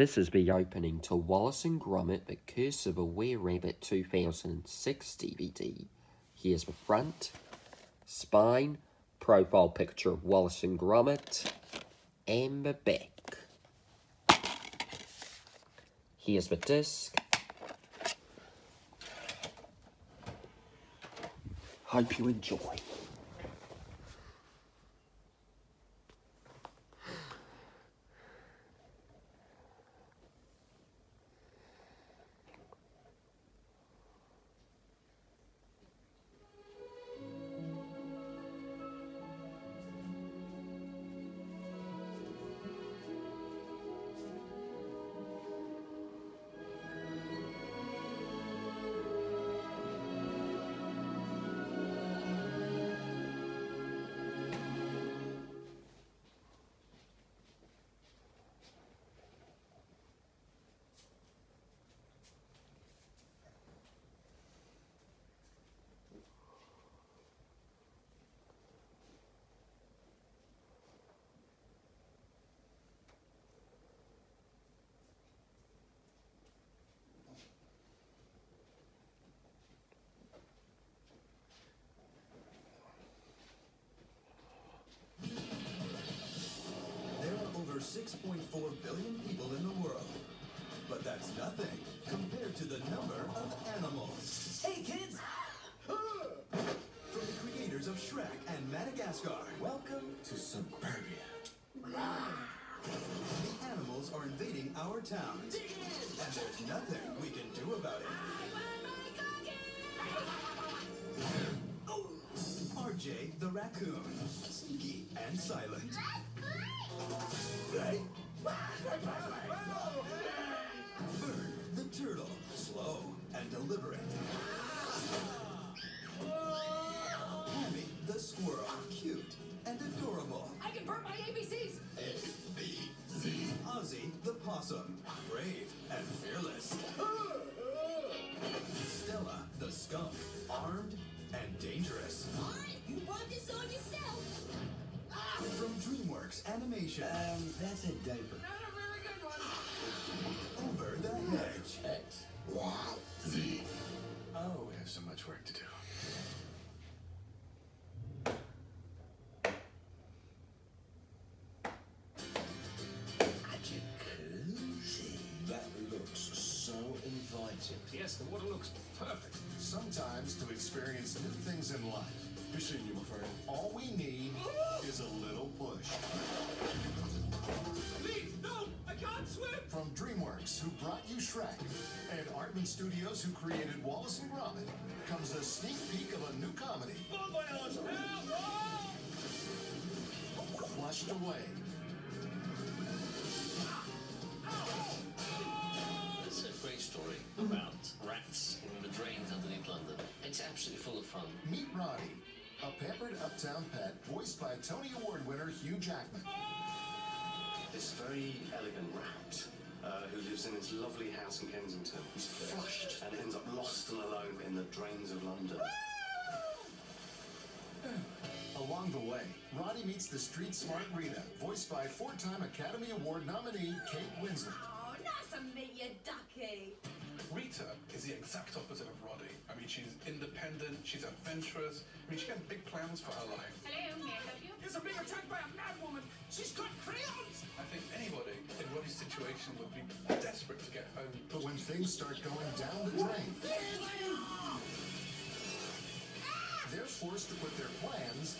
This is the opening to Wallace and Gromit, The Curse of a Were Rabbit 2006 DVD. Here's the front, spine, profile picture of Wallace and Gromit, and the back. Here's the disc. Hope you enjoy. 6.4 billion people in the world. But that's nothing compared to the number of animals. Hey, kids! From the creators of Shrek and Madagascar, Welcome to suburbia. the animals are invading our towns. And there's nothing we can do about it. Oh, RJ the raccoon, sneaky and silent. Verne the turtle, slow and deliberate. Hammy the squirrel, cute and adorable. I can burn my ABCs. Ozzy the possum, brave and fearless. Stella the skunk, armed and dangerous. Animation, Um, that's a diaper. Not a very good one. Over the Hedge. X. Y, Z. Oh, we have so much work to do. Jacuzzi. That looks so inviting. Yes, the water looks perfect. Sometimes to experience new things in life, You're seeing you, my friend. all we need is a little push. Brought you Shrek, and Aardman Studios, who created Wallace and Gromit, comes a sneak peek of a new comedy, Bon voyage. Flushed Away. It's a great story about rats in the drains underneath London. It's absolutely full of fun. Meet Roddy, a pampered uptown pet voiced by Tony Award winner Hugh Jackman. This very elegant rat who lives in this lovely house in Kensington is flushed and ends up lost and alone in the drains of London. Along the way, Roddy meets the street smart Rita, voiced by four-time Academy Award nominee Kate Winslet. Oh, nice to meet you, Ducky. Rita is the exact opposite of Roddy. I mean, she's independent, she's adventurous. I mean, she has big plans for her life. Hello, may I help you? Is being attacked by a mad woman. She's got crayons. I think anybody in Roddy's situation would be desperate to get home. But when things start going down the drain, they're forced to put their plans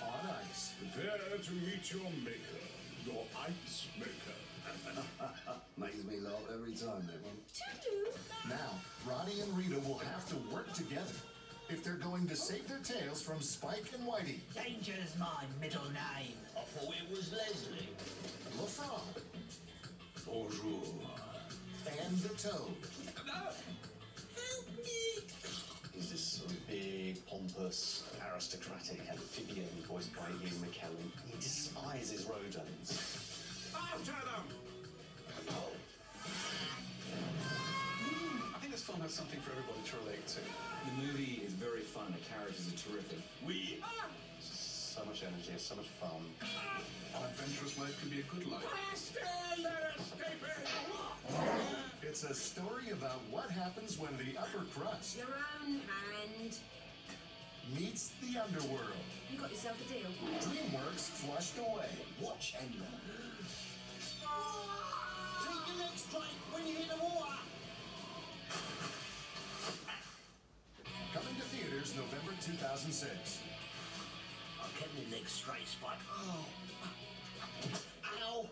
on ice. Prepare to meet your maker, your ice maker. Makes me laugh every time, that one. Now, Roddy and Rita will have to work together if they're going to save their tails from Spike and Whitey, Danger's my middle name. I thought it was Leslie. Le Frog, Bonjour. and the Toad. Help me. He's this sort of big, pompous, aristocratic amphibian voiced by Ian McKellen. He despises rodents. After them. I think has something for everybody to relate to. The movie is very fun. The characters are terrific. We are So much energy, so much fun. An adventurous life can be a good life. Stand there, escaping! It's a story about what happens when the upper crust Your own hand. meets the underworld. You got yourself a deal. DreamWorks flushed away. Watch and learn. Keep your legs straight when you hit the water. Coming to theaters November 2006. I'm getting the next strike spot. Oh. Ow.